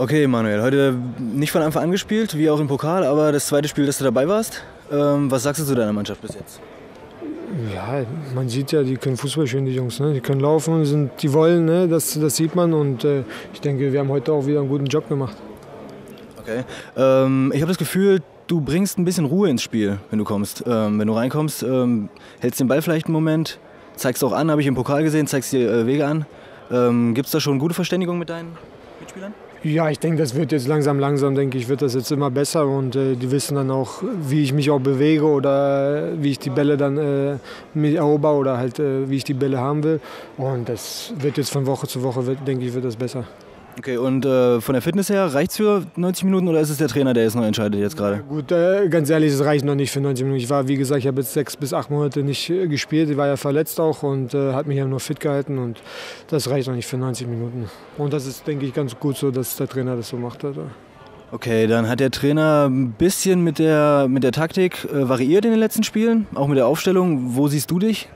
Okay, Manuel, heute nicht von Anfang an gespielt, wie auch im Pokal, aber das zweite Spiel, dass du dabei warst. Ähm, was sagst du zu deiner Mannschaft bis jetzt? Ja, man sieht ja, die können Fußball spielen, die Jungs. Ne? Die können laufen, sind, die wollen, ne? das, das sieht man. Und äh, ich denke, wir haben heute auch wieder einen guten Job gemacht. Okay. Ähm, ich habe das Gefühl, du bringst ein bisschen Ruhe ins Spiel, wenn du kommst. Ähm, wenn du reinkommst, ähm, hältst den Ball vielleicht einen Moment, zeigst auch an, habe ich im Pokal gesehen, zeigst dir äh, Wege an. Ähm, Gibt es da schon gute Verständigung mit deinen Mitspielern? Ja, ich denke, das wird jetzt langsam, langsam, denke ich, wird das jetzt immer besser und äh, die wissen dann auch, wie ich mich auch bewege oder wie ich die Bälle dann äh, mit erober oder halt, äh, wie ich die Bälle haben will. Und das wird jetzt von Woche zu Woche, wird, denke ich, wird das besser. Okay, und äh, von der Fitness her, reicht es für 90 Minuten oder ist es der Trainer, der es noch entscheidet jetzt gerade? Gut, äh, ganz ehrlich, es reicht noch nicht für 90 Minuten. Ich war, wie gesagt, ich habe jetzt sechs bis acht Monate nicht äh, gespielt. Ich war ja verletzt auch und äh, hat mich ja nur fit gehalten und das reicht noch nicht für 90 Minuten. Und das ist, denke ich, ganz gut so, dass der Trainer das so macht. Also. Okay, dann hat der Trainer ein bisschen mit der, mit der Taktik äh, variiert in den letzten Spielen, auch mit der Aufstellung. Wo siehst du dich?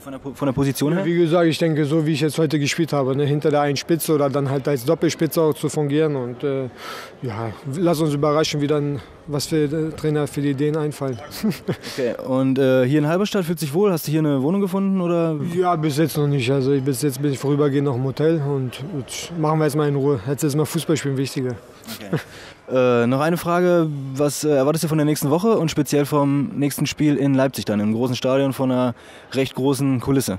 Von der, von der Position her? Wie gesagt, ich denke, so wie ich jetzt heute gespielt habe, ne, hinter der einen Spitze oder dann halt als Doppelspitze auch zu fungieren. Und äh, ja, lass uns überraschen, wie dann, was für der Trainer für die Ideen einfallen. okay, und äh, hier in Halberstadt fühlt sich wohl? Hast du hier eine Wohnung gefunden? Oder? Ja, bis jetzt noch nicht. Also bis jetzt bin ich vorübergehend noch im Hotel und, machen wir jetzt mal in Ruhe. Jetzt ist mal Fußballspielen wichtiger. Okay. Äh, noch eine Frage, was äh, erwartest du von der nächsten Woche und speziell vom nächsten Spiel in Leipzig dann, im großen Stadion von einer recht großen Kulisse?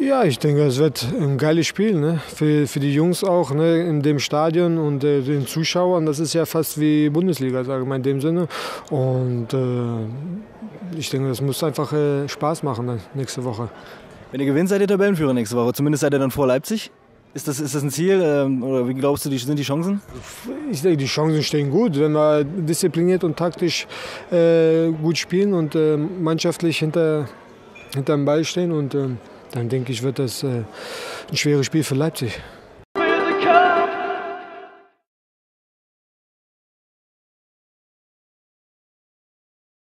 Ja, ich denke, es wird ein geiles Spiel ne? für, für die Jungs auch ne? in dem Stadion und äh, den Zuschauern. Das ist ja fast wie Bundesliga, sage ich mal in dem Sinne. Und äh, ich denke, das muss einfach äh, Spaß machen dann, nächste Woche. Wenn ihr gewinnt, seid ihr Tabellenführer nächste Woche. Zumindest seid ihr dann vor Leipzig. Ist das, ist das ein Ziel ähm, oder wie glaubst du, sind die Chancen? Ich denke, die Chancen stehen gut. Wenn wir diszipliniert und taktisch äh, gut spielen und äh, mannschaftlich hinter, hinter dem Ball stehen, und, äh, dann denke ich, wird das äh, ein schweres Spiel für Leipzig.